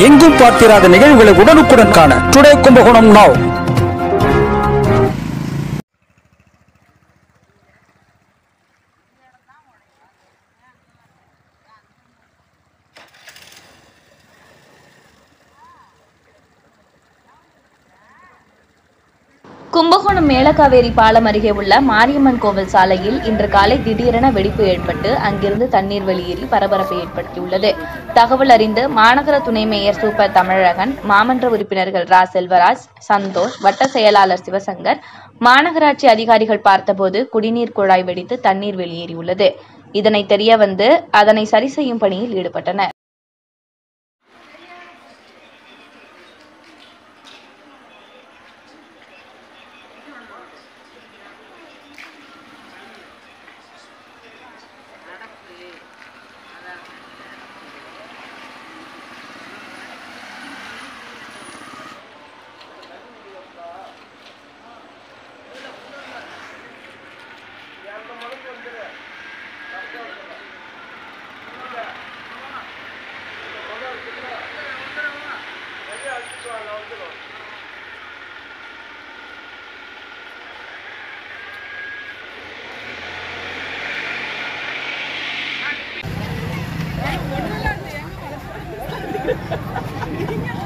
எங்கும் பார்த்திராத நிகழ்வுகளை உடனுக்குடன் காண டுடே கும்பகோணம் நாவ் கும்பகோணம் மேலக்காவேரி பாலம் அருகே உள்ள மாரியம்மன் கோவில் சாலையில் இன்று காலை திடீரென வெடிப்பு ஏற்பட்டு அங்கிருந்து தண்ணீர் வெளியேறி பரபரப்பை ஏற்படுத்தியுள்ளது. தகவல் அறிந்து மாநகர துணை மேயர் சூப்பர் தமிழகன் மாமன்ற உறுப்பினர்கள் ரா. செல்வராஜ் சந்தோஷ் வட்ட செயலாளர் சிவசங்கர் மாநகராட்சி அதிகாரிகள் பார்த்தபோது குடிநீர் குழாய் வெடித்து தண்ணீர் வெளியேறியுள்ளது. இதனை தெரிய வந்து அதனை சரி செய்யும் பணியில் ஈடுபட்டனர். Ha ha ha!